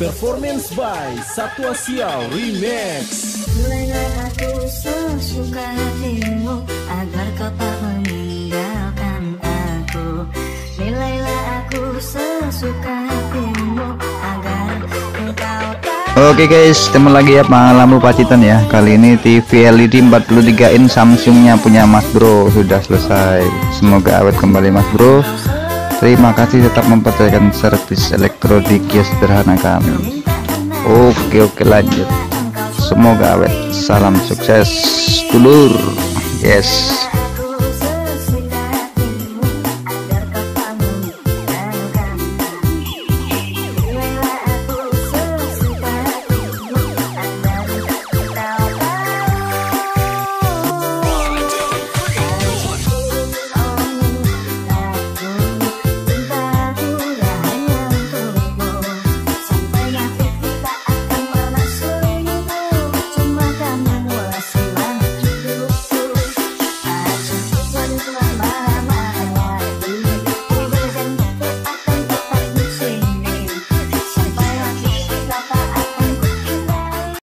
Performance by Satwa Sial Remix Mulailah aku sesuka hatimu Agar kau tak meninggalkan aku Nilailah aku sesuka hatimu Agar engkau tak Oke guys, ketemu lagi ya lampu Pacitan ya. Kali ini TV LED 43 in Samsungnya punya Mas Bro sudah selesai. Semoga awet kembali Mas Bro. Terima kasih tetap mempercayakan servis elektronik ya sederhana kami. Oke oke lanjut. Semoga awet. Salam sukses dulur. Yes.